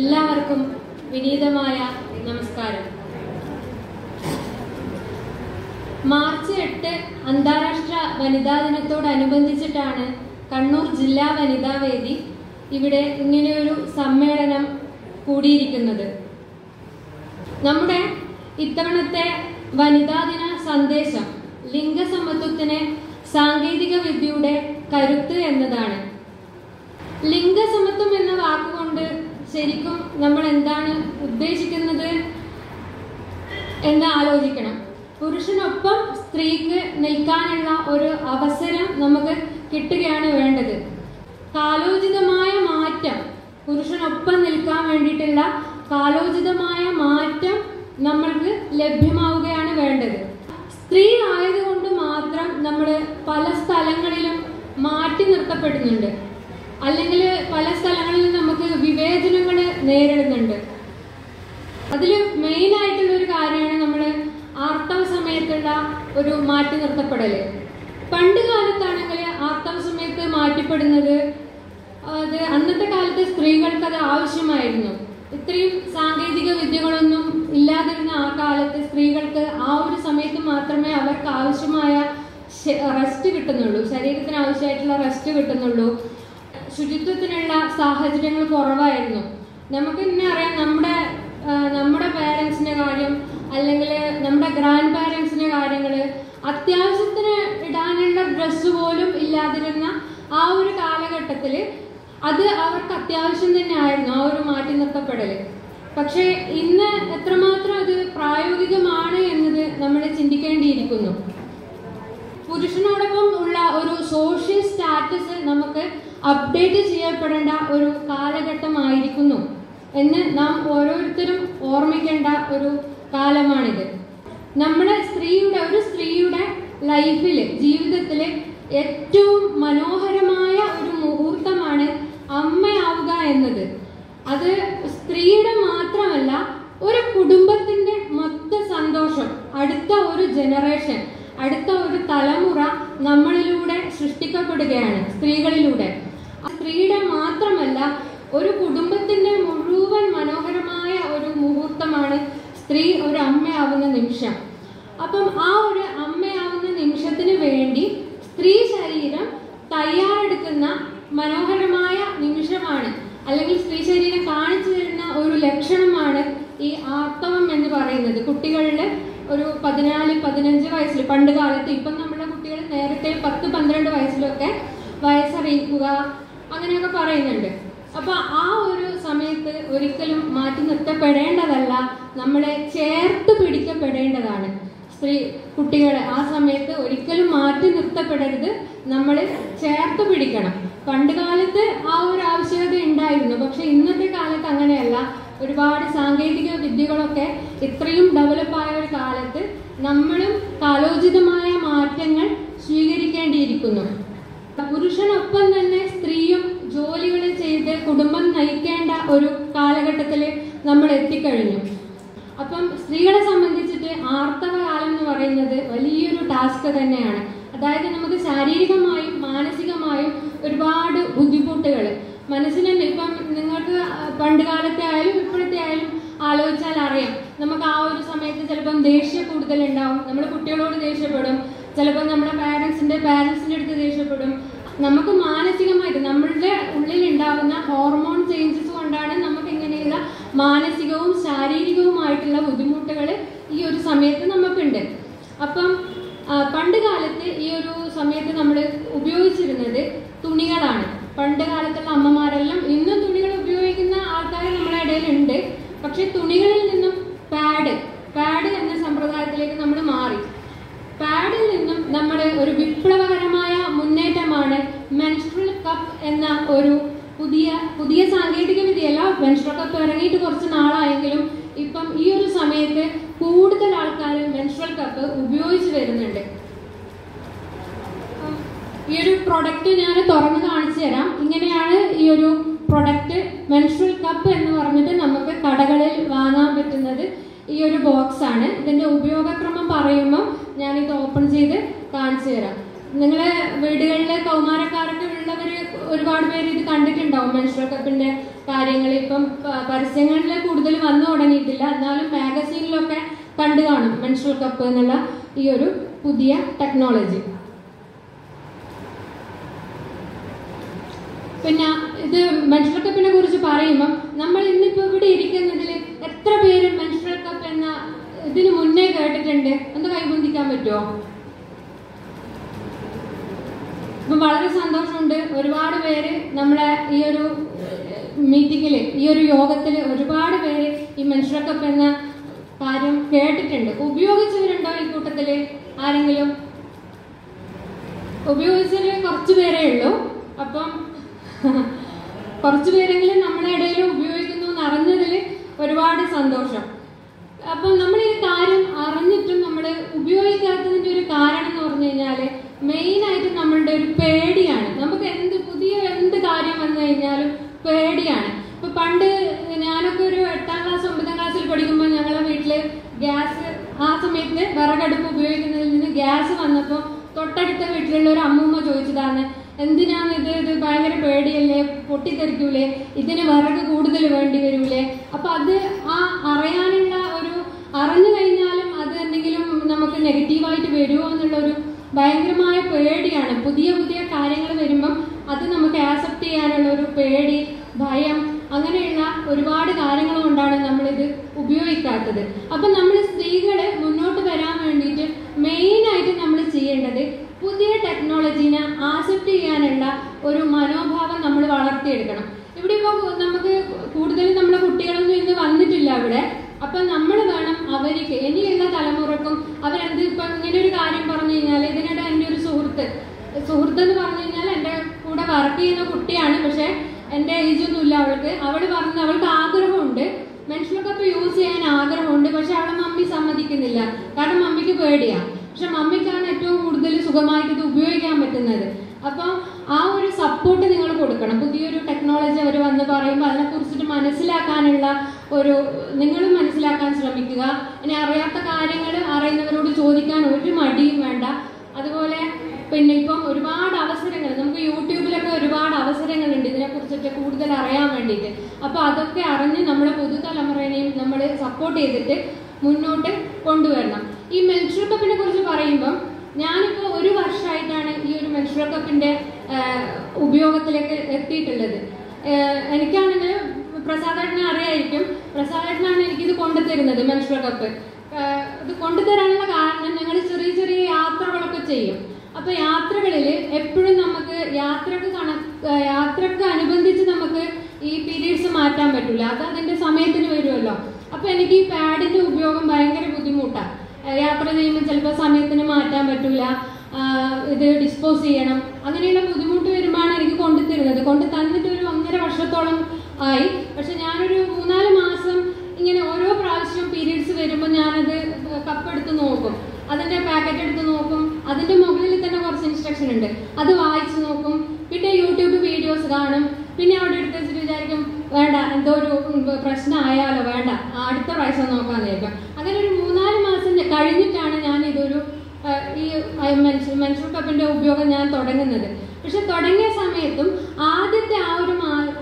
എല്ലാവർക്കും വിനീതമായ നമസ്കാരം. മാർച്ച് എട്ട് അന്താരാഷ്ട്ര വനിതാ ദിനത്തോടനുബന്ധിച്ചിട്ടാണ് കണ്ണൂർ ജില്ലാ വനിതാ വേദി ഇവിടെ ഇങ്ങനെയൊരു സമ്മേളനം കൂടിയിരിക്കുന്നത്. നമ്മുടെ ഇത്തവണത്തെ വനിതാ ദിന സന്ദേശം ലിംഗസമത്വത്തിന് സാങ്കേതിക വിദ്യയുടെ കരുത്ത് എന്നതാണ്. ലിംഗസമത്വം എന്ന വാക്കുകൊണ്ട് ശരിക്കും നമ്മൾ എന്താണ് ഉദ്ദേശിക്കുന്നത് എന്ന് ആലോചിക്കണം. പുരുഷനൊപ്പം സ്ത്രീക്ക് നിൽക്കാനുള്ള ഒരു അവസരം നമുക്ക് കിട്ടുകയാണ് വേണ്ടത്. കാലോചിതമായ മാറ്റം പുരുഷനൊപ്പം നിൽക്കാൻ വേണ്ടിയിട്ടുള്ള കാലോചിതമായ മാറ്റം നമ്മൾക്ക് ലഭ്യമാവുകയാണ് വേണ്ടത്. സ്ത്രീ ആയതുകൊണ്ട് മാത്രം നമ്മൾ പല സ്ഥലങ്ങളിലും മാറ്റി നിർത്തപ്പെടുന്നുണ്ട്. അല്ലെങ്കിൽ പല സ്ഥലങ്ങളിൽ നമുക്ക് വിവേചനങ്ങൾ നേരിടുന്നുണ്ട്. അതിൽ മെയിൻ ആയിട്ടുള്ള ഒരു കാര്യമാണ് നമ്മൾ ആർത്തവ സമയത്തുള്ള ഒരു മാറ്റി നിർത്തപ്പെടൽ പണ്ട് കാലത്താണെങ്കിൽ ആർത്തവ സമയത്ത് മാറ്റിപ്പെടുന്നത് അത് അന്നത്തെ കാലത്ത് സ്ത്രീകൾക്ക് അത് ആവശ്യമായിരുന്നു. ഇത്രയും സാങ്കേതിക വിദ്യകളൊന്നും ഇല്ലാതിരുന്ന ആ കാലത്ത് സ്ത്രീകൾക്ക് ആ ഒരു സമയത്ത് മാത്രമേ അവർക്ക് ആവശ്യമായ റെസ്റ്റ് കിട്ടുന്നുള്ളൂ. ശരീരത്തിന് ആവശ്യമായിട്ടുള്ള റെസ്റ്റ് കിട്ടുന്നുള്ളൂ. ശുചിത്വത്തിനുള്ള സാഹചര്യങ്ങൾ കുറവായിരുന്നു. നമുക്ക് ഇന്നെ അറിയാം നമ്മുടെ നമ്മുടെ പേരൻസിന്റെ കാര്യം അല്ലെങ്കിൽ നമ്മുടെ ഗ്രാൻഡ് പാരൻസിന്റെ കാര്യങ്ങൾ അത്യാവശ്യത്തിന് ഇടാനുള്ള ഡ്രസ്സ് പോലും ഇല്ലാതിരുന്ന ആ ഒരു കാലഘട്ടത്തിൽ അത് അവർക്ക് അത്യാവശ്യം തന്നെ ആയിരുന്നു ആ ഒരു മാറ്റി നിർത്തപ്പെടൽ പക്ഷേ ഇന്ന് എത്രമാത്രം അത് പ്രായോഗികമാണ് എന്നത് നമ്മൾ ചിന്തിക്കേണ്ടിയിരിക്കുന്നു. പുരുഷനോടൊപ്പം ഉള്ള ഒരു സോഷ്യൽ സ്റ്റാറ്റസ് നമുക്ക് അപ്ഡേറ്റ് ചെയ്യപ്പെടേണ്ട ഒരു കാലഘട്ടമായിരിക്കുന്നു എന്ന് നാം ഓരോരുത്തരും ഓർമ്മിക്കേണ്ട ഒരു കാലമാണിത്. നമ്മുടെ സ്ത്രീയുടെ ഒരു സ്ത്രീയുടെ ലൈഫിൽ ജീവിതത്തിൽ ഏറ്റവും മനോഹരമായ ഒരു മുഹൂർത്തമാണ് അമ്മയാവുക എന്നത്. അത് സ്ത്രീയുടെ മാത്രമല്ല ഒരു കുടുംബത്തിന്റെ മൊത്ത സന്തോഷം അടുത്ത ഒരു ജനറേഷൻ അടുത്ത ഒരു തലമുറ നമ്മളിലൂടെ സൃഷ്ടിക്കപ്പെടുകയാണ് സ്ത്രീകളിലൂടെ. സ്ത്രീയുടെ മാത്രമല്ല ഒരു കുടുംബത്തിന്റെ മുഴുവൻ മനോഹരമായ ഒരു മുഹൂർത്തമാണ് സ്ത്രീ ഒരു അമ്മയാവുന്ന നിമിഷം. അപ്പം ആ ഒരു അമ്മയാവുന്ന നിമിഷത്തിന് വേണ്ടി സ്ത്രീ ശരീരം തയ്യാറെടുക്കുന്ന മനോഹരമായ നിമിഷമാണ്. അല്ലെങ്കിൽ സ്ത്രീ ശരീരം കാണിച്ചു തരുന്ന ഒരു ലക്ഷണമാണ് ഈ ആർത്തവം എന്ന് പറയുന്നത്. കുട്ടികളുടെ ഒരു പതിനാല് പതിനഞ്ച് വയസ്സിൽ പണ്ട് കാലത്ത് ഇപ്പം നമ്മുടെ കുട്ടികൾ നേരത്തെ പത്ത് പന്ത്രണ്ട് വയസ്സിലൊക്കെ വയസ്സറിയിക്കുക അങ്ങനെയൊക്കെ പറയുന്നുണ്ട്. അപ്പൊ ആ ഒരു സമയത്ത് ഒരിക്കലും മാറ്റി നിർത്തപ്പെടേണ്ടതല്ല നമ്മളെ ചേർത്ത് പിടിക്കപ്പെടേണ്ടതാണ്. സ്ത്രീ കുട്ടികളെ ആ സമയത്ത് ഒരിക്കലും മാറ്റി നിർത്തപ്പെടരുത് നമ്മൾ ചേർത്ത് പിടിക്കണം. പണ്ട് കാലത്ത് ആ ഒരു ആവശ്യകത ഉണ്ടായിരുന്നു പക്ഷെ ഇന്നത്തെ കാലത്ത് അങ്ങനെയല്ല. ഒരുപാട് സാങ്കേതിക വിദ്യകളൊക്കെ ഇത്രയും ഡെവലപ്പായ ഒരു കാലത്ത് നമ്മളും കാലോചിതമായ മാറ്റങ്ങൾ സ്വീകരിക്കേണ്ടിയിരിക്കുന്നു. പുരുഷനൊപ്പം തന്നെ സ്ത്രീയും ജോലികൾ ചെയ്ത് കുടുംബം നയിക്കേണ്ട ഒരു കാലഘട്ടത്തിൽ നമ്മൾ എത്തിക്കഴിഞ്ഞു അപ്പം സ്ത്രീകളെ സംബന്ധിച്ചിട്ട് ആർത്തവ കാലം എന്ന് പറയുന്നത് വലിയൊരു ടാസ്ക് തന്നെയാണ്. അതായത് നമുക്ക് ശാരീരികമായും മാനസികമായും ഒരുപാട് ബുദ്ധിമുട്ടുകൾ മനസ്സിന് ഇപ്പം നിങ്ങൾക്ക് പണ്ട് കാലത്തെ ആയാലും ഇപ്പോഴത്തെ ആയാലും ആലോചിച്ചാൽ അറിയാം. നമുക്ക് ആ ഒരു സമയത്ത് ചിലപ്പം ദേഷ്യം കൂടുതലുണ്ടാവും. നമ്മൾ കുട്ടികളോട് ദേഷ്യപ്പെടും. ചിലപ്പോൾ നമ്മുടെ പാരൻസിന്റെ പാരൻസിന്റെ അടുത്ത് ദേഷ്യപ്പെടും. നമുക്ക് മാനസികമായിട്ട് നമ്മളുടെ ഉള്ളിൽ ഉണ്ടാകുന്ന ഹോർമോൺ ചേഞ്ചസ് കൊണ്ടാണ് നമുക്ക് ഇങ്ങനെയുള്ള മാനസികവും ശാരീരികവുമായിട്ടുള്ള ബുദ്ധിമുട്ടുകൾ ഈ ഒരു സമയത്ത് നമുക്കുണ്ട് അപ്പം ആ, പണ്ട് കാലത്ത് ഈ ഒരു സമയത്ത് നമ്മൾ ഉപയോഗിച്ചിരുന്നത് തുണികളാണ് പണ്ട് കാലത്തുള്ള അമ്മമാരെല്ലാം ഇന്നും തുണികൾ ഉപയോഗിക്കുന്ന ആൾക്കാർ നമ്മുടെ ഇടയിൽ ഉണ്ട് പക്ഷെ തുണികളിൽ നിന്നും പാഡ് പാഡ് എന്ന സമ്പ്രദായത്തിലേക്ക് നമ്മൾ മാറി പാഡിൽ നിന്നും നമ്മൾ ഒരു വിപ്ലവകരമായ മുന്നേറ്റമാണ് മെൻസ്ട്രൽ കപ്പ് എന്ന ഒരു പുതിയ പുതിയ സാങ്കേതിക വിദ്യയല്ല മെൻസ്ട്രൽ കപ്പ് ഇറങ്ങിയിട്ട് കുറച്ച് നാളായെങ്കിലും ഇപ്പം ഈ ഒരു സമയത്ത് കൂടുതൽ ആൾക്കാർ മെൻസ്ട്രൽ കപ്പ് ഉപയോഗിച്ച് വരുന്നുണ്ട്. ഈ ഒരു പ്രൊഡക്റ്റ് ഞാൻ തുറന്ന് കാണിച്ചു തരാം. ഇങ്ങനെയാണ് ഈ ഒരു പ്രൊഡക്റ്റ് മെൻസ്ട്രൽ കപ്പ് എന്ന് പറഞ്ഞിട്ട് നമുക്ക് കടകളിൽ വാങ്ങാൻ പറ്റുന്നത് ഈ ഒരു ബോക്സ് ആണ്. ഇതിന്റെ ഉപയോഗക്രമം പറയുമ്പോൾ ഞാനിത് ഓപ്പൺ ചെയ്ത് കാണിച്ചു തരാം. നിങ്ങളെ വീടുകളിലെ കൗമാരക്കാരൊക്കെ ഉള്ളവര് ഒരുപാട് പേര് ഇത് കണ്ടിട്ടുണ്ടാവും മെൻസ്ട്രൽ കപ്പിന്റെ കാര്യങ്ങൾ ഇപ്പം പരസ്യങ്ങളിൽ കൂടുതൽ വന്നു തുടങ്ങിയിട്ടില്ല. എന്നാലും മാഗസീനിലൊക്കെ കണ്ടു കാണും മെൻസ്ട്രൽ കപ്പ് എന്നുള്ള ഈ ഒരു പുതിയ ടെക്നോളജി പിന്നെ ഇത് മെൻസ്ട്രൽ കപ്പിനെ കുറിച്ച് പറയുമ്പം നമ്മൾ ഇന്നിപ്പോ ഇവിടെ ഇരിക്കുന്നതിൽ എത്ര പേര് മെൻസ്ട്രൽ കപ്പ് എന്ന ഇതിന് മുന്നേ കേട്ടിട്ടുണ്ട്? ഒന്ന് കൈബന്ധിക്കാൻ പറ്റുമോ ഇപ്പൊ വളരെ സന്തോഷമുണ്ട്. ഒരുപാട് പേര് നമ്മളെ ഈ ഒരു മീറ്റിങ്ങിൽ ഈ ഒരു യോഗത്തിൽ ഒരുപാട് പേര് ഈ മെൻസ്ട്രൽ കപ്പ് എന്ന കാര്യം കേട്ടിട്ടുണ്ട്. ഉപയോഗിച്ചവരുണ്ടോ ഈ കൂട്ടത്തിൽ? ആരെങ്കിലും? ഉപയോഗിച്ചവര് കുറച്ചു പേരേ ഉള്ളൂ. അപ്പം കുറച്ചുപേരെങ്കിലും നമ്മുടെ ഇടയിൽ ഉപയോഗിക്കുന്നു എന്ന് അറിഞ്ഞതിൽ ഒരുപാട് സന്തോഷം. അപ്പം നമ്മൾ ഈ കാര്യം അറിഞ്ഞിട്ടും നമ്മൾ ഉപയോഗിക്കാത്തതിന്റെ ഒരു കാരണം എന്ന് പറഞ്ഞു കഴിഞ്ഞാൽ മെയിനായിട്ട് നമ്മളുടെ ഒരു പേടിയാണ്. നമുക്ക് എന്ത് കാര്യം വന്നു കഴിഞ്ഞാലും പേടിയാണ് ഇപ്പൊ പണ്ട് ഞാനൊക്കെ ഒരു എട്ടാം ക്ലാസ് ഒമ്പതാം ക്ലാസ്സിൽ പഠിക്കുമ്പോൾ ഞങ്ങളെ വീട്ടിൽ ഗ്യാസ് ആ സമയത്ത് വിറകടുപ്പ് ഉപയോഗിക്കുന്നതിൽ നിന്ന് ഗ്യാസ് വന്നപ്പോൾ തൊട്ടടുത്ത വീട്ടിലുള്ള ഒരു അമ്മൂമ്മ ചോദിച്ചതാണ് എന്തിനാണ് ഇത്? ഇത് ഭയങ്കര പേടിയല്ലേ? പൊട്ടിത്തെറിക്കൂലേ? ഇതിന് വിറക് കൂടുതൽ വേണ്ടി വരൂലേ? അപ്പൊ അത് ആ അറിയാനുള്ള ഒരു അറിഞ്ഞു കഴിഞ്ഞാലും അത് എന്തെങ്കിലും നമുക്ക് നെഗറ്റീവായിട്ട് വരുമോ എന്നുള്ള ഒരു ഭയങ്കരമായ പേടിയാണ്. പുതിയ പുതിയ കാര്യങ്ങൾ വരുമ്പം അത് നമുക്ക് ആക്സെപ്റ്റ് ചെയ്യാനുള്ള ഒരു പേടി ഭയം അങ്ങനെയുള്ള ഒരുപാട് കാര്യങ്ങൾ കൊണ്ടാണ് നമ്മളിത് ഉപയോഗിക്കാത്തത്. അപ്പൊ നമ്മൾ സ്ത്രീകളെ മുന്നോട്ട് വരാൻ വേണ്ടിയിട്ട് മെയിൻ ആയിട്ട് നമ്മൾ ചെയ്യേണ്ടത് പുതിയ ടെക്നോളജീനെ ആക്സെപ്റ്റ് ചെയ്യാനുള്ള ഒരു മനോഭാവം നമ്മൾ വളർത്തിയെടുക്കണം. ഇവിടെ ഇപ്പോൾ നമുക്ക് കൂടുതലും നമ്മുടെ കുട്ടികളൊന്നും ഇന്ന് വന്നിട്ടില്ല അവിടെ അപ്പൊ നമ്മൾ വേണം അവർക്ക് ഇനിയുള്ള തലമുറക്കും അവരെന്ത് ഇപ്പൊ ഇങ്ങനെ ഒരു കാര്യം പറഞ്ഞു കഴിഞ്ഞാൽ ഇതിനിടെ എന്റെ ഒരു സുഹൃത്ത് സുഹൃത്ത് എന്ന് പറഞ്ഞു കഴിഞ്ഞാൽ എന്റെ കൂടെ വർക്ക് ചെയ്യുന്ന കുട്ടിയാണ്. പക്ഷെ എന്റെ ഏജ് ഒന്നുമില്ല അവൾക്ക്. അവൾ പറഞ്ഞു അവൾക്ക് ആഗ്രഹമുണ്ട്. മെൻഷനൊക്കെ യൂസ് ചെയ്യാൻ ആഗ്രഹമുണ്ട്. പക്ഷെ അവളെ മമ്മി സമ്മതിക്കുന്നില്ല. കാരണം മമ്മിക്ക് പേടിയാ. പക്ഷെ മമ്മിക്കാണ് ഏറ്റവും കൂടുതൽ സുഖമായിട്ട് ഇത് ഉപയോഗിക്കാൻ പറ്റുന്നത്. അപ്പം ആ ഒരു സപ്പോർട്ട് നിങ്ങൾ കൊടുക്കണം. പുതിയൊരു ടെക്നോളജി അവർ വന്ന് പറയുമ്പോൾ അതിനെക്കുറിച്ചിട്ട് മനസ്സിലാക്കാനുള്ള ഒരു നിങ്ങളും മനസ്സിലാക്കാൻ ശ്രമിക്കുക. ഇനി അറിയാത്ത കാര്യങ്ങൾ അറിയുന്നവരോട് ചോദിക്കാൻ ഒരു മടിയും വേണ്ട. അതുപോലെ പിന്നെ ഇപ്പം ഒരുപാട് അവസരങ്ങൾ നമുക്ക് യൂട്യൂബിലൊക്കെ ഒരുപാട് അവസരങ്ങളുണ്ട് ഇതിനെക്കുറിച്ചൊക്കെ കൂടുതൽ അറിയാൻ വേണ്ടിയിട്ട്. അപ്പോൾ അതൊക്കെ അറിഞ്ഞ് നമ്മുടെ പുതുതലമുറയെയും നമ്മൾ സപ്പോർട്ട് ചെയ്തിട്ട് മുന്നോട്ട് കൊണ്ടുവരണം. ഈ മെൻസ്ട്രൽ കപ്പിനെ കുറിച്ച് പറയുമ്പം ഞാനിപ്പോൾ ഒരു വർഷമായിട്ടാണ് ഈ ഒരു മെൻസ്ട്രൽ കപ്പിന്റെ ഉപയോഗത്തിലേക്ക് എത്തിയിട്ടുള്ളത്. എനിക്കാണെങ്കിൽ പ്രസാദേട്ടനെ അറിയായിരിക്കും. പ്രസാദേട്ടനാണ് എനിക്കിത് കൊണ്ടുതരുന്നത് മെൻസ്ട്രൽ കപ്പ് ഇത് കൊണ്ടുതരാനുള്ള കാരണം ഞങ്ങൾ ചെറിയ ചെറിയ യാത്രകളൊക്കെ ചെയ്യും. അപ്പൊ യാത്രകളിൽ എപ്പോഴും നമുക്ക് യാത്രയ്ക്ക് കണക്ക് യാത്രയ്ക്ക് അനുബന്ധിച്ച് നമുക്ക് ഈ പീരീഡ്സ് മാറ്റാൻ പറ്റില്ല അത് അതിന്റെ സമയത്തിന് വരുമല്ലോ അപ്പൊ എനിക്ക് ഈ പാഡിന്റെ ഉപയോഗം ഭയങ്കര ബുദ്ധിമുട്ടാണ് യാത്ര ചെയ്യുമ്പോൾ ചിലപ്പോൾ സമയത്തിന് മാറ്റാൻ പറ്റില്ല ഇത് ഡിസ്പോസ് ചെയ്യണം. അങ്ങനെയുള്ള ബുദ്ധിമുട്ട് വരുമ്പോഴാണ് എനിക്ക് കൊണ്ടു തരുന്നത് കൊണ്ട് തന്നിട്ട് ഒരു ഒന്നര വർഷത്തോളം ആയി. പക്ഷെ ഞാനൊരു മൂന്നാൽ മാസം ഇങ്ങനെ ഓരോ പ്രാവശ്യവും പീരീഡ്സ് വരുമ്പോൾ ഞാനത് കപ്പ് എടുത്ത് നോക്കും. അതിന്റെ പാക്കറ്റ് എടുത്ത് നോക്കും. അതിന്റെ മുകളിൽ തന്നെ കുറച്ച് ഇൻസ്ട്രക്ഷൻ ഉണ്ട്. അത് വായിച്ചു നോക്കും. പിന്നെ യൂട്യൂബ് വീഡിയോസ് കാണും. പിന്നെ അവിടെ എടുത്ത് വെച്ചിട്ട് വിചാരിക്കും വേണ്ട എന്തോ ഒരു പ്രശ്നം ആയാലോ വേണ്ട. അടുത്ത പ്രാവശ്യം നോക്കാന്ന് വിചാരിക്കും. അങ്ങനെ ഒരു മൂന്നാൽ കഴിഞ്ഞിട്ടാണ് ഞാൻ ഇതൊരു ഈ മെൻസ്ട്രൽ കപ്പിന്റെ ഉപയോഗം ഞാൻ തുടങ്ങുന്നത്. പക്ഷെ തുടങ്ങിയ സമയത്തും ആദ്യത്തെ ആ ഒരു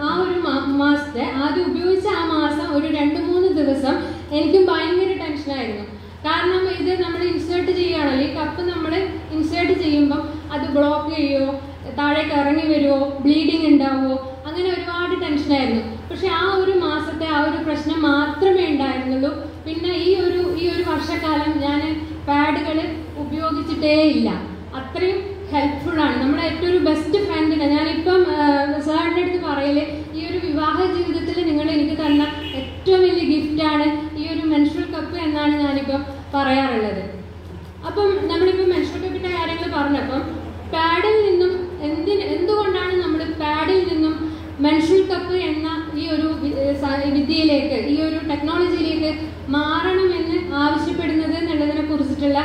ആ ഒരു മാസത്തെ ആദ്യം ഉപയോഗിച്ച ആ മാസം ഒരു രണ്ട് മൂന്ന് ദിവസം എനിക്ക് ഭയങ്കര ടെൻഷനായിരുന്നു കാരണം ഇത് നമ്മൾ ഇൻസേർട്ട് ചെയ്യുകയാണല്ലോ ഈ കപ്പ് നമ്മൾ ഇൻസേർട്ട് ചെയ്യുമ്പം അത് ബ്ലോക്ക് ചെയ്യുമോ താഴേക്ക് ഇറങ്ങി വരുമോ ബ്ലീഡിങ് ഉണ്ടാവുമോ അങ്ങനെ ഒരുപാട് ടെൻഷനായിരുന്നു പക്ഷെ ആ ഒരു മാസത്തെ ആ ഒരു പ്രശ്നം മാത്രമേ ഉണ്ടായിരുന്നുള്ളൂ. പിന്നെ ഈ ഒരു ഈ ഒരു വർഷക്കാലം ഞാൻ പാഡുകൾ ഉപയോഗിച്ചിട്ടേ ഇല്ല. അത്രയും ഹെൽപ്ഫുൾ ആണ്. നമ്മുടെ ഏറ്റവും ഒരു ബെസ്റ്റ് ഫ്രണ്ടിനെ ഞാനിപ്പം സാറിന്റെ അടുത്ത് പറയൽ ഈ ഒരു വിവാഹ ജീവിതത്തിൽ നിങ്ങൾ എനിക്ക് തന്ന ഏറ്റവും വലിയ ഗിഫ്റ്റാണ് ഈ ഒരു മെൻസ്ട്രൽ കപ്പ് എന്നാണ് ഞാനിപ്പം പറയാറുള്ളത്. അപ്പം നമ്മളിപ്പോൾ മെൻസ്ട്രൽ കപ്പിന്റെ കാര്യങ്ങൾ പറഞ്ഞപ്പം പാഡിൽ നിന്നും എന്തിന് എന്തുകൊണ്ടാണ് നമ്മൾ പാഡിൽ നിന്നും മെൻസ്ട്രൽ കപ്പ് എന്ന ഈ ഒരു വിദ്യയിലേക്ക് ഈ ഒരു ടെക്നോളജിയിലേക്ക് മാറണമെന്ന് ആവശ്യപ്പെടുന്നത് എന്നുള്ളതിനെ കുറിച്ചിട്ടുള്ള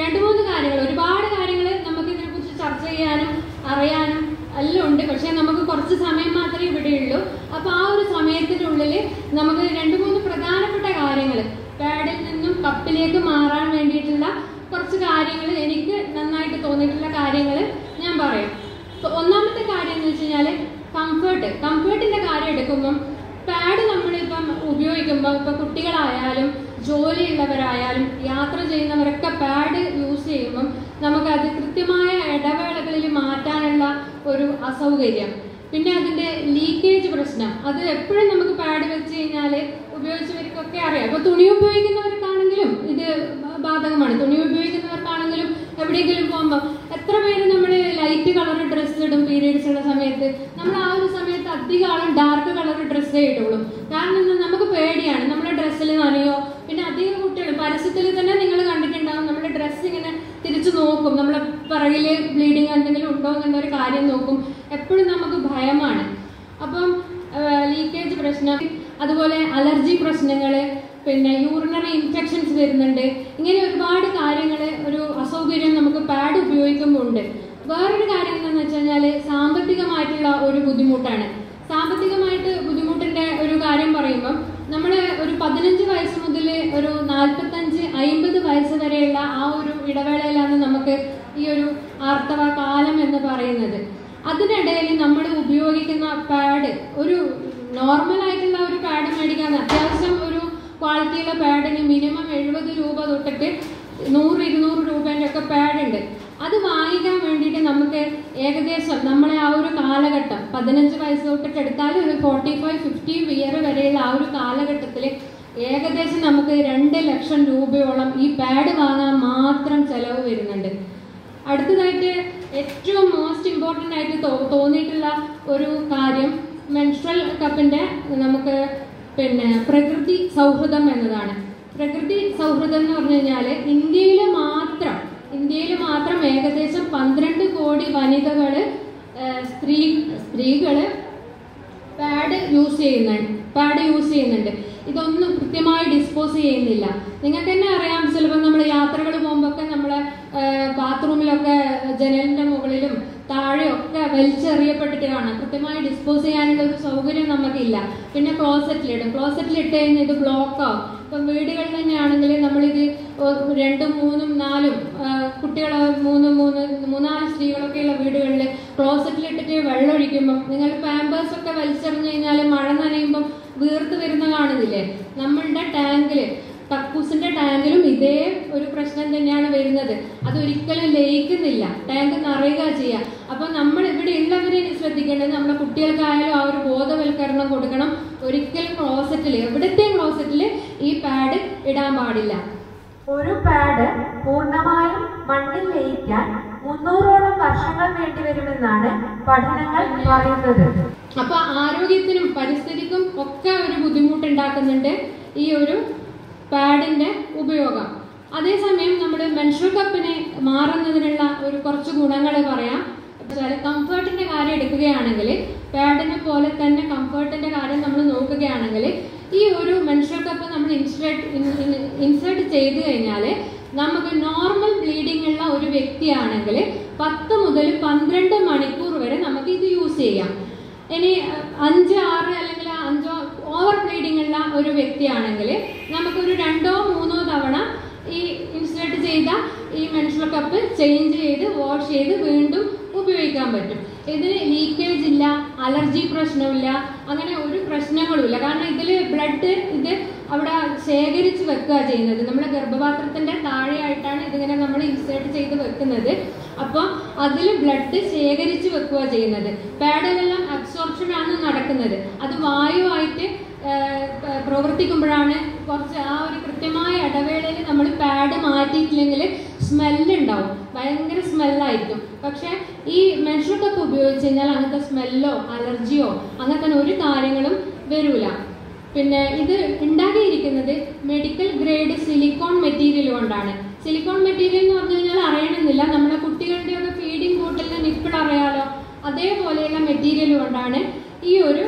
രണ്ട് മൂന്ന് കാര്യങ്ങൾ. ഒരുപാട് കാര്യങ്ങൾ നമുക്ക് ഇതിനെക്കുറിച്ച് ചർച്ച ചെയ്യാനും അറിയാനും എല്ലാം ഉണ്ട്. പക്ഷേ നമുക്ക് കുറച്ച് സമയം മാത്രമേ ഇവിടെയുള്ളൂ അപ്പോൾ ആ ഒരു സമയത്തിനുള്ളിൽ നമുക്ക് രണ്ട് മൂന്ന് പ്രധാനപ്പെട്ട കാര്യങ്ങൾ പാഡിൽ നിന്നും കപ്പിലേക്ക് മാറാൻ വേണ്ടിയിട്ടുള്ള കുറച്ച് കാര്യങ്ങൾ എനിക്ക് നന്നായിട്ട് തോന്നിയിട്ടുള്ള കാര്യങ്ങൾ ഞാൻ പറയാം. ഒന്നാമത്തെ കാര്യം എന്ന് വെച്ച് കഴിഞ്ഞാൽ കംഫേർട്ട് കംഫേർട്ടിന്റെ കാര്യം എടുക്കുമ്പം പാഡ് നമ്മളിപ്പം ഉപയോഗിക്കുമ്പോൾ ഇപ്പൊ കുട്ടികളായാലും ജോലിയുള്ളവരായാലും യാത്ര ചെയ്യുന്നവരൊക്കെ പാഡ് യൂസ് ചെയ്യുമ്പം നമുക്കത് കൃത്യമായ ഇടവേളകളിൽ മാറ്റാനുള്ള ഒരു അസൗകര്യം. പിന്നെ അതിന്റെ ലീക്കേജ് പ്രശ്നം. അത് എപ്പോഴും നമുക്ക് പാഡ് വെച്ച് കഴിഞ്ഞാൽ ഉപയോഗിച്ചവർക്കൊക്കെ അറിയാം. അപ്പൊ തുണി ഉപയോഗിക്കുന്നവർക്കാണെങ്കിലും ഇത് ബാധകമാണ്. തുണി ഉപയോഗിക്കുന്നവർക്കാണെങ്കിലും എവിടെയെങ്കിലും പോകുമ്പോൾ എത്ര പേര് നമ്മൾ ലൈറ്റ് കളർ ഡ്രസ്സ് ഇടും പീരീഡ്സ് ഉള്ള സമയത്ത്. നമ്മൾ ആ ഒരു സമയത്ത് അധികം ആളും ഡാർക്ക് കളർ ഡ്രസ്സേ ഇടുള്ളൂ. കാരണം നമുക്ക് പേടിയാണ്. നമ്മുടെ ഡ്രസ്സിൽ നനയോ? പിന്നെ അധികം കുട്ടികൾ പരസ്യത്തിൽ തന്നെ നിങ്ങൾ കണ്ടിട്ടുണ്ടാവും നമ്മുടെ ഡ്രസ്സ് ഇങ്ങനെ തിരിച്ചു നോക്കും. നമ്മളെ പിറകിൽ ബ്ലീഡിങ് എന്തെങ്കിലും ഉണ്ടോ എന്നുള്ള ഒരു കാര്യം നോക്കും. എപ്പോഴും നമുക്ക് ഭയമാണ്. അപ്പം ലീക്കേജ് പ്രശ്നം അതുപോലെ അലർജി പ്രശ്നങ്ങൾ പിന്നെ യൂറിനറി ഇൻഫെക്ഷൻസ് വരുന്നുണ്ട്. ഇങ്ങനെ ഒരുപാട് കാര്യങ്ങൾ ഒരു അസൗകര്യം നമുക്ക് പാഡ് ഉപയോഗിക്കുമ്പോൾ ഉണ്ട് വേറൊരു കാര്യം എന്താണെന്ന് വെച്ച് കഴിഞ്ഞാൽ സാമ്പത്തികമായിട്ടുള്ള ഒരു ബുദ്ധിമുട്ടാണ്. സാമ്പത്തികമായിട്ട് ബുദ്ധിമുട്ടിന്റെ ഒരു കാര്യം പറയുമ്പം നമ്മൾ ഒരു പതിനഞ്ച് വയസ്സ് മുതൽ ഒരു നാൽപ്പത്തഞ്ച് അയിമ്പത് വയസ്സ് വരെയുള്ള ആ ഒരു ഇടവേളയിലാണ് നമുക്ക് ഈ ഒരു ആർത്തവ കാലം എന്ന് പറയുന്നത്. അതിനിടയിൽ നമ്മൾ ഉപയോഗിക്കുന്ന പാഡ് ഒരു നോർമൽ ആയിട്ടുള്ള ഒരു പാഡ് മേടിക്കാൻ അത്യാവശ്യം ഒരു ക്വാളിറ്റിയുള്ള പാഡിന് മിനിമം എഴുപത് രൂപ തൊട്ടിട്ട് നൂറ് ഇരുന്നൂറ് രൂപേന്റെ ഒക്കെ പാഡ് ഉണ്ട് അത് വായിക്കാൻ വേണ്ടിയിട്ട് നമുക്ക് ഏകദേശം നമ്മളെ ആ ഒരു കാലഘട്ടം പതിനഞ്ച് വയസ്സ് തൊട്ടിട്ട് എടുത്താലും ഒരു ഫോർട്ടി ഫൈവ് ഫിഫ്റ്റി ഇയർ വരെയുള്ള ആ ഒരു കാലഘട്ടത്തിൽ ഏകദേശം നമുക്ക് രണ്ട് ലക്ഷം രൂപയോളം ഈ പാഡ് വാങ്ങാൻ മാത്രം ചിലവ് വരുന്നുണ്ട്. അടുത്തതായിട്ട് ഏറ്റവും മോസ്റ്റ് ഇമ്പോർട്ടന്റ് ആയിട്ട് തോന്നിയിട്ടുള്ള ഒരു കാര്യം മെൻസ്ട്രൽ കപ്പിന്റെ നമുക്ക് പിന്നെ പ്രകൃതി സൗഹൃദം എന്നതാണ്. പ്രകൃതി സൗഹൃദം എന്ന് പറഞ്ഞു കഴിഞ്ഞാൽ ഇന്ത്യയിൽ മാത്രം ഇന്ത്യയിൽ മാത്രം ഏകദേശം പന്ത്രണ്ട് കോടി വനിതകൾ സ്ത്രീ സ്ത്രീകൾ പാഡ് യൂസ് ചെയ്യുന്നുണ്ട് പാഡ് യൂസ് ചെയ്യുന്നുണ്ട്. ഇതൊന്നും കൃത്യമായി ഡിസ്പോസ് ചെയ്യുന്നില്ല. നിങ്ങൾക്ക് തന്നെ അറിയാം ചിലപ്പോൾ നമ്മൾ യാത്രകൾ പോകുമ്പോഴൊക്കെ നമ്മളെ ബാത്റൂമിലൊക്കെ ജനലിന്റെ മുകളിലും താഴെയൊക്കെ വലിച്ചെറിയപ്പെട്ടിട്ട് കാണാം. കൃത്യമായി ഡിസ്പോസ് ചെയ്യാനുള്ള ഒരു സൗകര്യം നമുക്കില്ല. പിന്നെ ക്ലോസറ്റിലിടും. ക്ലോസറ്റിലിട്ട് കഴിഞ്ഞാൽ ഇത് ബ്ലോക്ക് ആവും ഇപ്പം വീടുകളിൽ തന്നെയാണെങ്കിൽ നമ്മളിത് രണ്ടും മൂന്നും നാലും കുട്ടികൾ മൂന്ന് മൂന്ന് മൂന്നാൽ സ്ത്രീകളൊക്കെയുള്ള വീടുകളിൽ ക്ലോസറ്റിലിട്ടിട്ട് വെള്ളം ഒഴിക്കുമ്പം നിങ്ങൾ പാമ്പേഴ്സ് ഒക്കെ വലിച്ചെറിഞ്ഞു കഴിഞ്ഞാൽ മഴ നനയുമ്പം വീർത്ത് വരുന്ന കാണുന്നില്ലേ നമ്മളുടെ ടാങ്കിൽ കക്കൂസിന്റെ ടാങ്കിലും ഇതേ ഒരു പ്രശ്നം തന്നെയാണ് വരുന്നത്. അത് ഒരിക്കലും ലയിക്കുന്നില്ല. ടാങ്ക് നിറയുക ചെയ്യുക അപ്പൊ നമ്മൾ ഇവിടെ ഉള്ളവരെ ശ്രദ്ധിക്കേണ്ടത് നമ്മുടെ കുട്ടികൾക്കായാലും ആ ഒരു ബോധവൽക്കരണം കൊടുക്കണം. ഒരിക്കലും ക്ലോസറ്റിൽ എവിടത്തെ ക്ലോസറ്റിൽ ഈ പാഡ് ഇടാൻ പാടില്ല. ഒരു പാഡ് പൂർണമായും മണ്ണിൽ ലയിക്കാൻ മുന്നൂറോളം വർഷങ്ങൾ വേണ്ടിവരുമെന്നാണ് പഠനങ്ങൾ പറയുന്നത്. അപ്പൊ ആരോഗ്യത്തിനും പരിസ്ഥിതിക്കും ഒക്കെ ഒരു ബുദ്ധിമുട്ടുണ്ടാക്കുന്നുണ്ട് ഈ ഒരു പാഡിന്റെ ഉപയോഗം. അതേസമയം നമ്മൾ മെൻഷൽ കപ്പിനെ മാറുന്നതിനുള്ള ഒരു കുറച്ച് ഗുണങ്ങൾ പറയാം. കംഫേർട്ടിന്റെ കാര്യം എടുക്കുകയാണെങ്കിൽ പാഡിനെ പോലെ തന്നെ കംഫേർട്ടിന്റെ കാര്യം നമ്മൾ നോക്കുകയാണെങ്കിൽ ഈ ഒരു മെൻഷൽ കപ്പ് നമ്മൾ ഇൻസേർട്ട് ഇൻസേർട്ട് ചെയ്ത് കഴിഞ്ഞാൽ നമുക്ക് നോർമൽ ബ്ലീഡിംഗ് ഉള്ള ഒരു വ്യക്തിയാണെങ്കിൽ പത്ത് മുതൽ പന്ത്രണ്ട് മണിക്കൂർ വരെ നമുക്ക് ഇത് യൂസ് ചെയ്യാം. ഇനി അഞ്ച് ആറ് അല്ലെങ്കിൽ അഞ്ചോ ഓവർ ബ്ലീഡിംഗ് ഉള്ള ഒരു വ്യക്തിയാണെങ്കിൽ നമുക്കൊരു രണ്ടോ മൂന്നോ തവണ ഈ ഇൻസുലേറ്റ് ചെയ്ത ഈ മെൻസ്ട്രൽ കപ്പ് ചേഞ്ച് ചെയ്ത് വാഷ് ചെയ്ത് വീണ്ടും ഉപയോഗിക്കാൻ പറ്റും. ഇതിന് ലീക്കേജ് ഇല്ല അലർജി പ്രശ്നമില്ല അങ്ങനെ ഒരു പ്രശ്നങ്ങളുമില്ല. കാരണം ഇതിൽ ബ്ലഡ് ഇത് അവിടെ ശേഖരിച്ച് വെക്കുക ചെയ്യുന്നത്. നമ്മുടെ ഗർഭപാത്രത്തിന്റെ താഴെയായിട്ടാണ് ഇതിങ്ങനെ നമ്മൾ ഇൻസേർട്ട് ചെയ്ത് വെക്കുന്നത്. അപ്പോൾ അതിൽ ബ്ലഡ് ശേഖരിച്ച് വെക്കുക ചെയ്യുന്നത്. പാഡിലെല്ലാം അബ്സോർപ്ഷൻ ആണ് നടക്കുന്നത്. അത് വായുവായിട്ട് പ്രവർത്തിക്കുമ്പോഴാണ് കുറച്ച് ആ ഒരു കൃത്യമായ ഇടവേളയിൽ നമ്മൾ പാഡ് മാറ്റിയിട്ടില്ലെങ്കിൽ സ്മെല്ല് ഉണ്ടാവും. ഭയങ്കര സ്മെല്ലായിരിക്കും പക്ഷേ ഈ കപ്പ് ഉപയോഗിച്ച് കഴിഞ്ഞാൽ അങ്ങനത്തെ സ്മെല്ലോ അലർജിയോ അങ്ങനത്തെ ഒരു കാര്യങ്ങളും വരൂല. പിന്നെ ഇത് ഉണ്ടാക്കിയിരിക്കുന്നത് മെഡിക്കൽ ഗ്രേഡ് സിലിക്കോൺ മെറ്റീരിയൽ കൊണ്ടാണ്. സിലിക്കോൺ മെറ്റീരിയൽ എന്ന് പറഞ്ഞു കഴിഞ്ഞാൽ അറിയണമെന്നില്ല. നമ്മുടെ കുട്ടികളുടെയൊക്കെ ഫീഡിംഗ് ബോട്ടിലിന് നിപ്പിൾ അറിയാലോ? അതേപോലെയുള്ള മെറ്റീരിയൽ കൊണ്ടാണ് ഈ ഒരു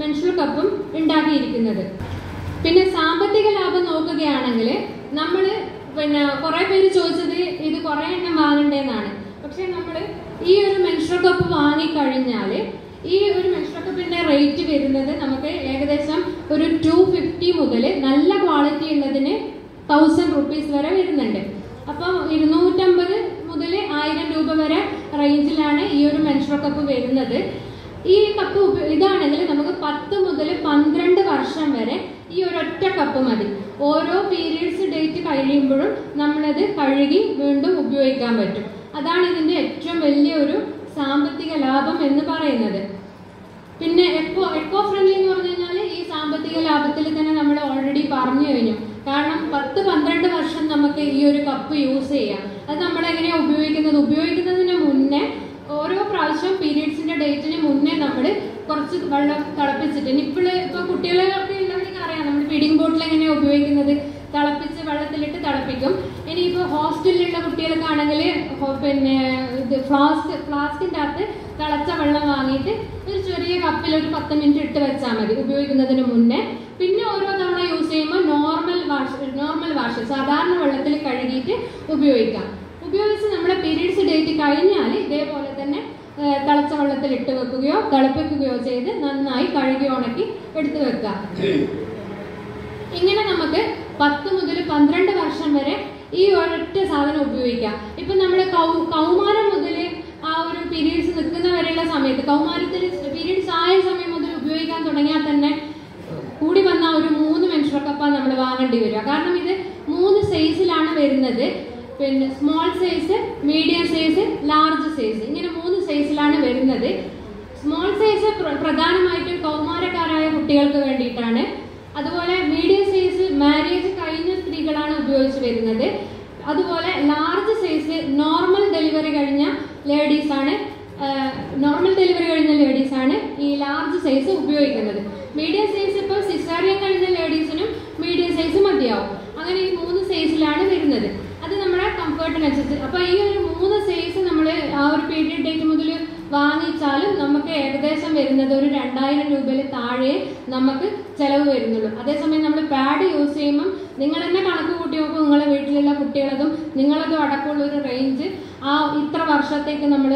മെൻഷൽ കപ്പും ഉണ്ടാക്കിയിരിക്കുന്നത്. പിന്നെ സാമ്പത്തിക ലാഭം നോക്കുകയാണെങ്കിൽ നമ്മൾ പിന്നെ കുറേ പേര് ചോദിച്ചത് ഇത് കുറെ എണ്ണം വാങ്ങണ്ടേന്നാണ്. പക്ഷെ നമ്മൾ ഈ ഒരു മെൻഷൽ കപ്പ് വാങ്ങിക്കഴിഞ്ഞാൽ ഈ ഒരു മെൻഷൽ കപ്പിന്റെ റേറ്റ് വരുന്നത് നമുക്ക് ഏകദേശം ഒരു ടു ഫിഫ്റ്റി മുതൽ നല്ല ക്വാളിറ്റി ഉള്ളതിന് തൗസൻഡ് റുപ്പീസ് വരെ വരുന്നുണ്ട്. അപ്പം ഇരുന്നൂറ്റമ്പത് മുതൽ ആയിരം രൂപ വരെ റേഞ്ചിലാണ് ഈ ഒരു മെൻഷർ കപ്പ് വരുന്നത്. ഈ കപ്പ് ഇതാണെങ്കിൽ നമുക്ക് പത്ത് മുതൽ പന്ത്രണ്ട് വർഷം വരെ ഈ ഒരൊറ്റ കപ്പ് മതി. ഓരോ പീരീഡ്സ് ഡേറ്റ് കഴിയുമ്പോഴും നമ്മളത് കഴുകി വീണ്ടും ഉപയോഗിക്കാൻ പറ്റും. അതാണ് ഇതിന്റെ ഏറ്റവും വലിയൊരു സാമ്പത്തിക ലാഭം എന്ന് പറയുന്നത്. പിന്നെ എക്കോ എക്കോ ഫ്രണ്ട്ലി എന്ന് പറഞ്ഞു കഴിഞ്ഞാൽ ഈ സാമ്പത്തിക ലാഭത്തിൽ തന്നെ നമ്മൾ ഓൾറെഡി പറഞ്ഞു കഴിഞ്ഞു. കാരണം പത്ത് പന്ത്രണ്ട് വർഷം നമുക്ക് ഈ ഒരു കപ്പ് യൂസ് ചെയ്യാം. അത് നമ്മൾ എങ്ങനെയാണ് ഉപയോഗിക്കുന്നത്? ഉപയോഗിക്കുന്നതിന് മുന്നേ ഓരോ പ്രാവശ്യം പീരീഡ്സിന്റെ ഡേറ്റിന് മുന്നേ നമ്മൾ കുറച്ച് വെള്ളം തിളപ്പിച്ചിട്ട് ഇപ്പോൾ ഇപ്പൊ കുട്ടികളൊക്കെ ഉള്ളവർക്ക് അറിയാം. നമ്മൾ ഫീഡിംഗ് ബോട്ടിൽ എങ്ങനെയാണ് ഉപയോഗിക്കുന്നത്? തിളപ്പിച്ച് വെള്ളത്തിലിട്ട് തിളപ്പിക്കും. ഇനിയിപ്പോൾ ഹോസ്റ്റലിലുള്ള കുട്ടികൾക്കാണെങ്കിൽ പിന്നെ ഇത് ഫ്ലാസ്ക് ഫ്ലാസ്കിന്റെ അകത്ത് തിളച്ച വെള്ളം വാങ്ങിയിട്ട് ഒരു ചെറിയ കപ്പിൽ ഒരു പത്ത് മിനിറ്റ് ഇട്ട് വെച്ചാൽ മതി. ഉപയോഗിക്കുന്നതിന് മുന്നേ. പിന്നെ ഓരോ തവണ യൂസ് ചെയ്യുമ്പോൾ നോർമൽ വാഷ് നോർമൽ വാഷ് സാധാരണ വെള്ളത്തിൽ കഴുകിയിട്ട് ഉപയോഗിക്കാം. ഉപയോഗിച്ച് നമ്മുടെ പീരീഡ്സ് ഡേറ്റ് കഴിഞ്ഞാൽ ഇതേപോലെ തന്നെ തിളച്ച വെള്ളത്തിൽ ഇട്ട് വെക്കുകയോ തിളപ്പിക്കുകയോ ചെയ്ത് നന്നായി കഴുകി ഉണക്കി എടുത്തു വെക്കുക. ഇങ്ങനെ നമുക്ക് പത്ത് മുതൽ പന്ത്രണ്ട് വർഷം വരെ ഈ ഒരൊറ്റ സാധനം ഉപയോഗിക്കാം. ഇപ്പൊ നമ്മൾ കൗ കൗമാരം മുതൽ പീരീഡ്സ് നിൽക്കുന്ന വരെയുള്ള സമയത്ത് കൗമാരത്തിൽ പീരീഡ്സ് ആയ സമയം മുതൽ ഉപയോഗിക്കാൻ തുടങ്ങിയാൽ തന്നെ കൂടി വന്ന ഒരു മൂന്ന് മെൻസ്ട്രൽ കപ്പാണ് നമ്മൾ വാങ്ങേണ്ടി വരിക. കാരണം ഇത് മൂന്ന് സൈസിലാണ് വരുന്നത്. പിന്നെ small size medium size large size ഇങ്ങനെ മൂന്ന് സൈസിലാണ് വരുന്നത്. സ്മോൾ സൈസ് പ്രധാനമായിട്ടും കൗമാരക്കാരായ കുട്ടികൾക്ക് വേണ്ടിയിട്ടാണ്. അതുപോലെ മീഡിയം സൈസ് മാരേജ് കഴിഞ്ഞ സ്ത്രീകളാണ് ഉപയോഗിച്ച് വരുന്നത്. അതുപോലെ ലാർജ് സൈസ് നോർമൽ ഡെലിവറി കഴിഞ്ഞ ലേഡീസ് ആണ്. നോർമൽ ഡെലിവറി കഴിഞ്ഞ ലേഡീസ് ആണ് ഈ ലാർജ് സൈസ് ഉപയോഗിക്കുന്നത്. മീഡിയം സൈസ് ഇപ്പോൾ സിസാറിയൻ കഴിഞ്ഞ ലേഡീസിനും മീഡിയം സൈസ് മതിയാവും. അങ്ങനെ ഈ മൂന്ന് സൈസിലാണ് വരുന്നത്. അത് നമ്മുടെ കംഫർട്ടിനനുസരിച്ച് അപ്പോൾ ഈ ഒരു മൂന്ന് സൈസ് നമ്മൾ ആ ഒരു പീരിയഡ് ഡേറ്റ് മുതൽ വാങ്ങിച്ചാലും നമുക്ക് ഏകദേശം വരുന്നത് ഒരു രണ്ടായിരം രൂപയിൽ താഴെ നമുക്ക് ചെലവ് വരുന്നുള്ളൂ. അതേസമയം നമ്മൾ പാഡ് യൂസ് ചെയ്യുമ്പം നിങ്ങൾ തന്നെ കണക്ക് കൂട്ടി നോക്കും നിങ്ങളെ വീട്ടിലുള്ള കുട്ടികളതും നിങ്ങളതും അടക്കമുള്ള ഒരു റേഞ്ച് ആ ഇത്ര വർഷത്തേക്ക് നമ്മൾ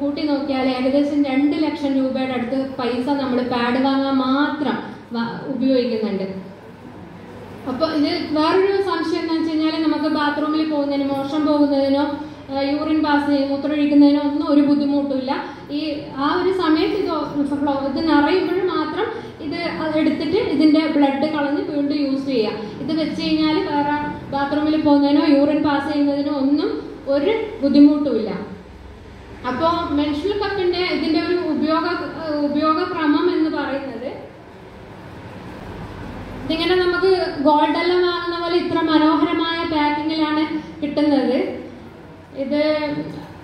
കൂട്ടി നോക്കിയാൽ ഏകദേശം രണ്ട് ലക്ഷം രൂപയുടെ അടുത്ത് പൈസ നമ്മൾ പാഡ് വാങ്ങാൻ മാത്രം ഉപയോഗിക്കുന്നുണ്ട്. അപ്പൊ ഇത് വേറൊരു സംശയം എന്ന് വെച്ച് കഴിഞ്ഞാൽ നമുക്ക് ബാത്റൂമിൽ പോകുന്നതിന് മോശം പോകുന്നതിനോ യൂറിൻ പാസ് മൂത്രമൊഴിക്കുന്നതിനോ ഒന്നും ഒരു ബുദ്ധിമുട്ടില്ല ഈ ആ ഒരു സമയത്ത് ഇത് ഫ്ലോ ഇത് നിറയുമ്പോൾ മാത്രം ഇത് എടുത്തിട്ട് ഇതിന്റെ ബ്ലഡ് കളഞ്ഞ് വീണ്ടും യൂസ് ചെയ്യുക ഇത് വെച്ച് കഴിഞ്ഞാൽ വേറെ ബാത്റൂമിൽ പോകുന്നതിനോ യൂറിൻ പാസ് ചെയ്യുന്നതിനോ ഒന്നും ഒരു ബുദ്ധിമുട്ടുമില്ല. അപ്പോൾ മെൻഷൽ കപ്പിന്റെ ഇതിന്റെ ഒരു ഉപയോഗ ഉപയോഗക്രമം എന്ന് പറയുന്നത് ഇതിങ്ങനെ നമുക്ക് ഗോൾഡെല്ലാം വാങ്ങുന്ന പോലെ ഇത്ര മനോഹരമായ പാക്കിങ്ങിലാണ് കിട്ടുന്നത്. ഇത്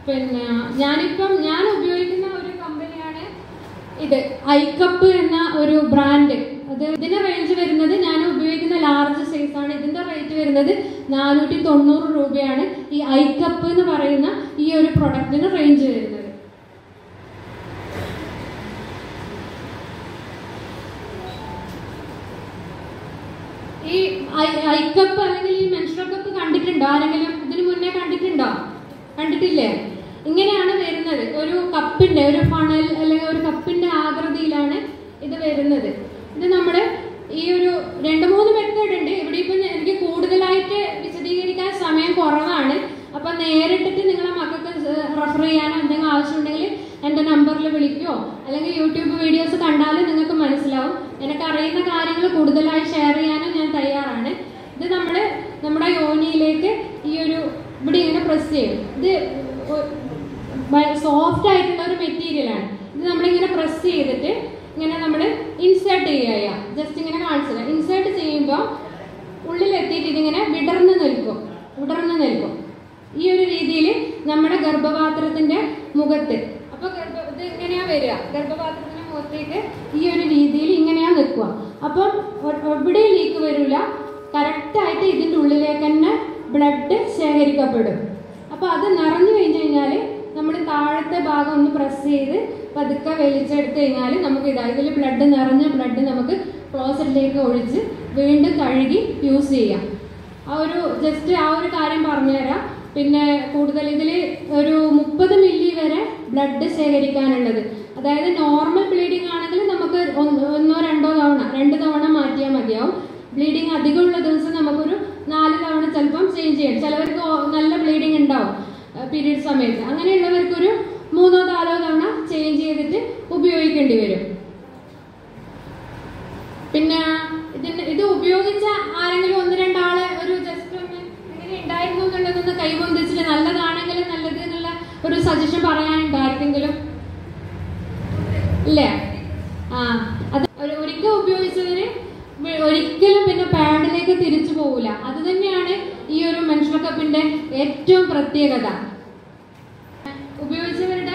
പിന്നെ ഞാനിപ്പം ഞാൻ ഉപയോഗിക്കുന്ന ഒരു കമ്പനിയാണ് ഇത് ഐക്കപ്പ് എന്ന ഒരു ബ്രാൻഡ് അത് ഇതിന്റെ റേഞ്ച് വരുന്നത് ഞാൻ ഉപയോഗിക്കുന്ന ലാർജ് സൈസ് ആണ്. ഇതിന്റെ റേറ്റ് വരുന്നത് നാനൂറ്റി തൊണ്ണൂറ് രൂപയാണ്. ഈ ഐക്കപ്പ് എന്ന് പറയുന്ന ഈ ഒരു പ്രൊഡക്റ്റിന് റേഞ്ച് വരുന്നത്. ഈ ഐക്കപ്പ് അല്ലെങ്കിൽ ഈ മെൻസ്ട്രൽ കപ്പ് കണ്ടിട്ടുണ്ടോ? ആരെങ്കിലും കണ്ടിട്ടില്ലേ? ഇങ്ങനെയാണ് വരുന്നത്. ഒരു കപ്പിന്റെ ഒരു ഫണൽ അല്ലെങ്കിൽ ഒരു കപ്പിന്റെ ആകൃതിയിലാണ് ഇത് വരുന്നത്. ഇത് നമ്മൾ ഈ ഒരു രണ്ട് മൂന്ന് മെത്തേഡ് ഉണ്ട്. ഇവിടെ ഇപ്പം എനിക്ക് കൂടുതലായിട്ട് വിശദീകരിക്കാൻ സമയം കുറവാണ്. അപ്പൊ നേരിട്ടിട്ട് നിങ്ങളെ മക്കൾക്ക് റെഫർ ചെയ്യാനോ എന്തെങ്കിലും ആവശ്യമുണ്ടെങ്കിൽ എന്റെ നമ്പറിൽ വിളിക്കോ. അല്ലെങ്കിൽ യൂട്യൂബ് വീഡിയോസ് കണ്ടാലും നിങ്ങൾക്ക് മനസ്സിലാവും. എനിക്ക് അറിയുന്ന കാര്യങ്ങൾ കൂടുതലായി ഷെയർ ചെയ്യാനും ഞാൻ തയ്യാറാണ്. ഇത് നമ്മൾ നമ്മുടെ യോനിയിലേക്ക് ഈ ഒരു ഇവിടെ ഇങ്ങനെ പ്രസ് ചെയ്യും ഇത് സോഫ്റ്റ് ആയിട്ടുള്ള ഒരു മെറ്റീരിയലാണ് ഇത് നമ്മളിങ്ങനെ പ്രസ് ചെയ്തിട്ട് ഇങ്ങനെ നമ്മൾ ഇൻസേർട്ട് ചെയ്യുക ജസ്റ്റ് ഇങ്ങനെ കാണിച്ചത്. ഇൻസേർട്ട് ചെയ്യുമ്പോൾ ഉള്ളിലെത്തിയിട്ട് ഇതിങ്ങനെ വിടർന്ന് നിൽക്കും. വിടർന്ന് നിൽക്കും. ഈ ഒരു രീതിയിൽ നമ്മുടെ ഗർഭപാത്രത്തിന്റെ മുഖത്ത്. അപ്പോൾ ഗർഭ ഇത് ഇങ്ങനെയാണ് വരിക. ഗർഭപാത്രത്തിന്റെ മുഖത്തേക്ക് ഈ ഒരു രീതിയിൽ ഇങ്ങനെയാണ് നിൽക്കുക. അപ്പം എവിടെ ലീക്ക് വരില്ല കറക്റ്റായിട്ട് ഇതിന്റെ ഉള്ളിലേക്ക് തന്നെ ബ്ലഡ് ശേഖരിക്കപ്പെടും. അപ്പോൾ അത് നിറഞ്ഞു കഴിഞ്ഞ് കഴിഞ്ഞാൽ നമ്മൾ താഴത്തെ ഭാഗം ഒന്ന് പ്രസ് ചെയ്ത് പതുക്കെ വലിച്ചെടുത്ത് കഴിഞ്ഞാൽ നമുക്ക് ഇതാ ഇതിൽ ബ്ലഡ് നിറഞ്ഞ ബ്ലഡ് നമുക്ക് ക്ലോസറ്റിലേക്ക് ഒഴിച്ച് വീണ്ടും കഴുകി യൂസ് ചെയ്യാം. ആ ഒരു ജസ്റ്റ് ആ ഒരു കാര്യം പറഞ്ഞുതരാം. പിന്നെ കൂടുതൽ ഇതിൽ ഒരു മുപ്പത് മില്ലി വരെ ബ്ലഡ് ശേഖരിക്കാനുള്ളത്. അതായത് നോർമൽ ബ്ലീഡിംഗ് ആണെങ്കിൽ നമുക്ക് ഒന്നോ രണ്ടോ തവണ രണ്ട് തവണ മാറ്റിയാൽ മതിയാവും. ബ്ലീഡിങ് അധികമുള്ള ദിവസം നമുക്കൊരു നാല് തവണ ചിലപ്പം ചേഞ്ച് ചെയ്യണം. ചിലവർക്ക് നല്ല ബ്ലീഡിങ് ഉണ്ടാവും പീരീഡ് സമയത്ത്. അങ്ങനെയുള്ളവർക്ക് ഒരു മൂന്നോ നാലോ തവണ ചേഞ്ച് ചെയ്തിട്ട് ഉപയോഗിക്കേണ്ടി വരും. പിന്നെ ഇതിന് ഇത് ഉപയോഗിച്ച ആരെങ്കിലും ഒന്ന് രണ്ടാൾ ഒരു ജസ്റ്റ് ഒന്ന് ഇങ്ങനെ ഉണ്ടായിരുന്നു എന്നുള്ളതൊന്ന് കൈവന്തിച്ചിട്ട് നല്ലതാണെങ്കിലും നല്ലത് എന്നുള്ള ഒരു സജഷൻ പറയാനുണ്ടായിരുന്നെങ്കിലും. ഇല്ലേ? ആ. പോകില്ല അത് തന്നെയാണ് ഈ ഒരു മെൻഷണൽ കപ്പിന്റെ ഏറ്റവും പ്രത്യേകത. ഉപയോഗിച്ചവരുടെ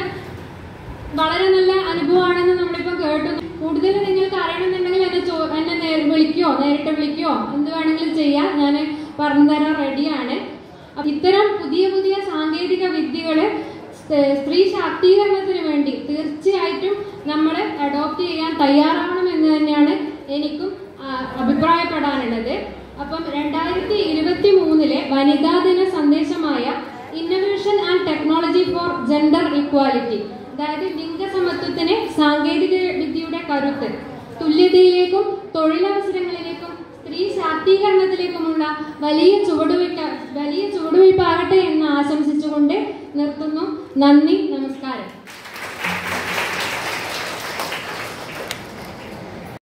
വളരെ നല്ല അനുഭവമാണെന്ന് നമ്മളിപ്പോ കേട്ടു. കൂടുതൽ നിങ്ങൾക്ക് അറിയണമെന്നുണ്ടെങ്കിൽ എന്നെ ചോ എന്നെ നേ- വിളിക്കുകയോ നേരിട്ട് വിളിക്കുകയോ എന്ത് വേണമെങ്കിലും ചെയ്യാം. ഞാൻ പറഞ്ഞു തരാൻ റെഡിയാണ്. ഇത്തരം പുതിയ പുതിയ സാങ്കേതിക വിദ്യകൾ സ്ത്രീ ശാക്തീകരണത്തിന് വേണ്ടി തീർച്ചയായിട്ടും നമ്മൾ അഡോപ്റ്റ് ചെയ്യാൻ തയ്യാറാവണം എന്ന് തന്നെയാണ് എനിക്കും അഭിപ്രായപ്പെടാനുള്ളത്. അപ്പം രണ്ടായിരത്തി ഇരുപത്തി മൂന്നിലെ വനിതാ ദിന സന്ദേശമായ innovation and technology for gender equality അതായത് ലിംഗസമത്വത്തിന് സാങ്കേതിക വിദ്യയുടെ കരുത്ത് തുല്യതയിലേക്കും തൊഴിലവസരങ്ങളിലേക്കും സ്ത്രീ ശാക്തീകരണത്തിലേക്കുമുള്ള വലിയ ചുവടുവയ്ക്ക വലിയ ചുവടുവയ്പാകട്ടെ എന്ന് ആശംസിച്ചുകൊണ്ട് നിർത്തുന്നു. നന്ദി നമസ്കാരം.